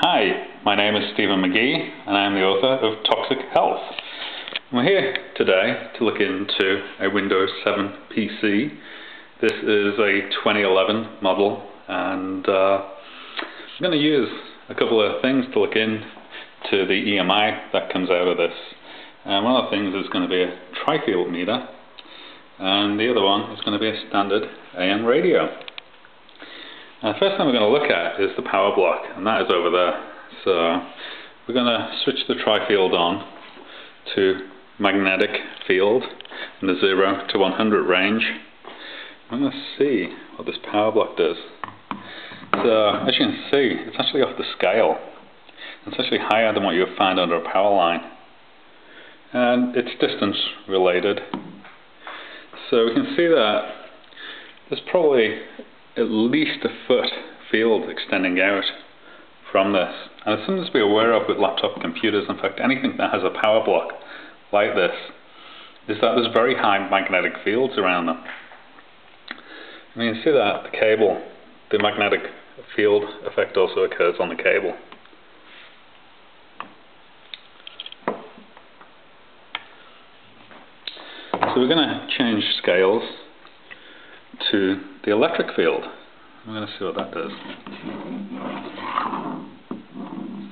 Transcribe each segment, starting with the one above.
Hi, my name is Stephen McGee, and I am the author of Toxic Health. We're here today to look into a Windows 7 PC. This is a 2011 model, and uh, I'm going to use a couple of things to look into the EMI that comes out of this. And one of the things is going to be a tri-field meter, and the other one is going to be a standard AM radio. Now the first thing we're going to look at is the power block, and that is over there. So we're going to switch the tri-field on to magnetic field in the 0 to 100 range. I'm going to see what this power block does. So as you can see, it's actually off the scale. It's actually higher than what you would find under a power line. And it's distance related. So we can see that there's probably at least a foot field extending out from this. And it's something to be aware of with laptop computers, in fact anything that has a power block like this, is that there's very high magnetic fields around them. And you can see that the cable, the magnetic field effect also occurs on the cable. So we're going to change scales to the electric field. I'm going to see what that does.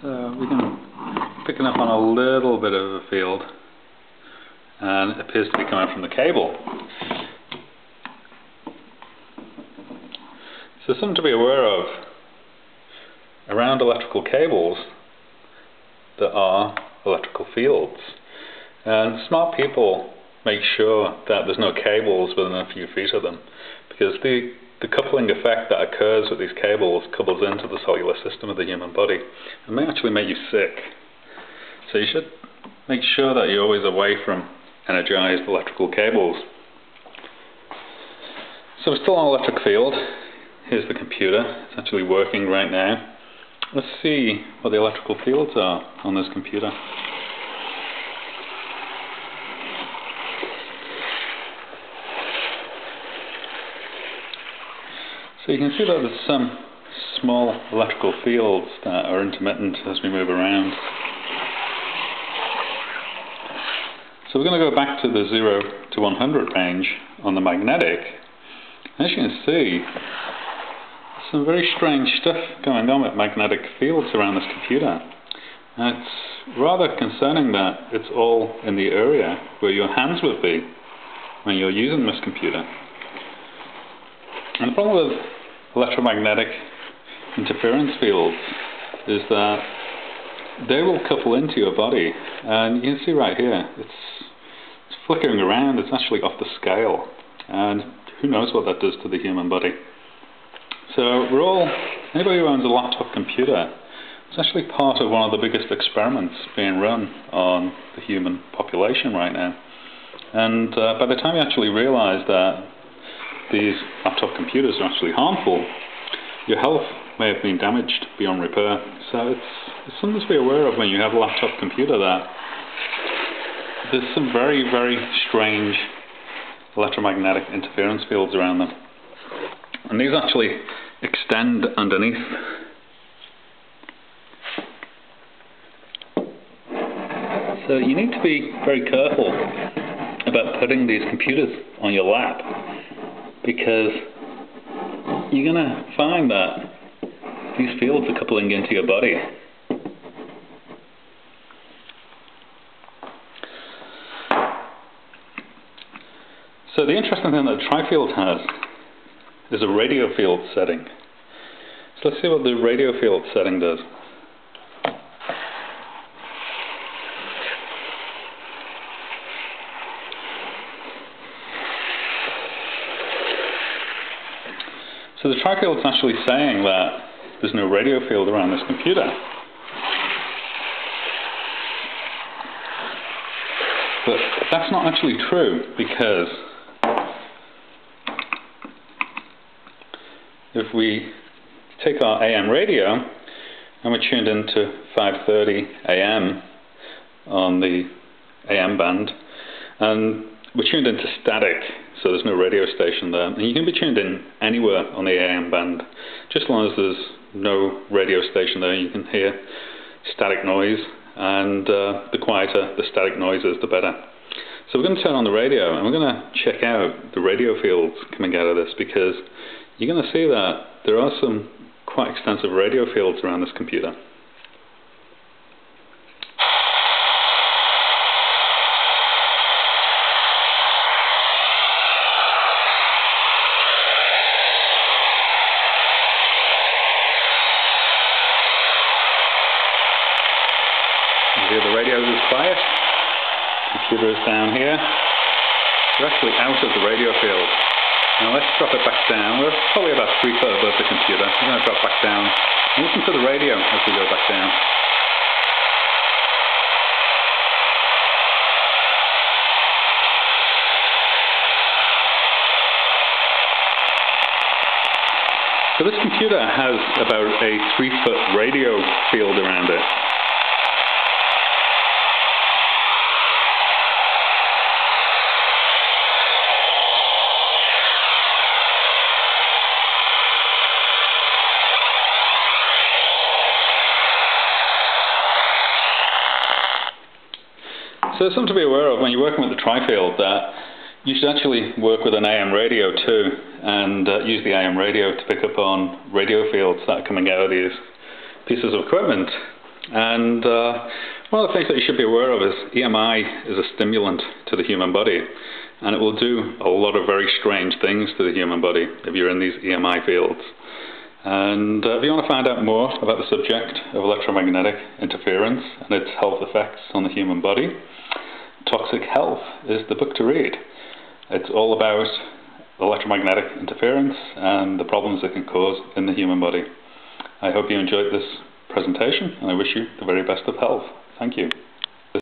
So we can picking up on a little bit of a field and it appears to be coming from the cable. So something to be aware of around electrical cables there are electrical fields and smart people make sure that there's no cables within a few feet of them because the, the coupling effect that occurs with these cables couples into the cellular system of the human body and may actually make you sick. So you should make sure that you're always away from energized electrical cables. So we're still on electric field. Here's the computer. It's actually working right now. Let's see what the electrical fields are on this computer. So you can see that there's some small electrical fields that are intermittent as we move around. So we're going to go back to the 0 to 100 range on the magnetic. As you can see, some very strange stuff going on with magnetic fields around this computer. And it's rather concerning that it's all in the area where your hands would be when you're using this computer. And the problem with electromagnetic interference fields is that they will couple into your body. And you can see right here it's, it's flickering around. It's actually off the scale. And who knows what that does to the human body. So we're all anybody who owns a laptop computer it's actually part of one of the biggest experiments being run on the human population right now. And uh, by the time you actually realize that these laptop computers are actually harmful, your health may have been damaged beyond repair. So it's, it's something to be aware of when you have a laptop computer that there's some very, very strange electromagnetic interference fields around them. And these actually extend underneath. So you need to be very careful about putting these computers on your lap because you're going to find that these fields are coupling into your body. So the interesting thing that tri-field has is a radio field setting. So let's see what the radio field setting does. So the tri-field is actually saying that there's no radio field around this computer. But that's not actually true because if we take our AM radio and we're tuned into 5.30 AM on the AM band and we're tuned into static so there's no radio station there. And you can be tuned in anywhere on the AM band, just as long as there's no radio station there. You can hear static noise, and uh, the quieter the static noise is, the better. So we're going to turn on the radio, and we're going to check out the radio fields coming out of this because you're going to see that there are some quite extensive radio fields around this computer. Hear the radio is quiet. Computer is down here. We're actually out of the radio field. Now let's drop it back down. We're probably about three foot above the computer. We're going to drop back down. Listen to the radio as we go back down. So this computer has about a three foot radio field around it. So something to be aware of when you're working with the tri-field that you should actually work with an AM radio too and uh, use the AM radio to pick up on radio fields that are coming out of these pieces of equipment. And uh, one of the things that you should be aware of is EMI is a stimulant to the human body and it will do a lot of very strange things to the human body if you're in these EMI fields. And uh, if you want to find out more about the subject of electromagnetic interference and its health effects on the human body, Toxic Health is the book to read. It's all about electromagnetic interference and the problems it can cause in the human body. I hope you enjoyed this presentation and I wish you the very best of health. Thank you.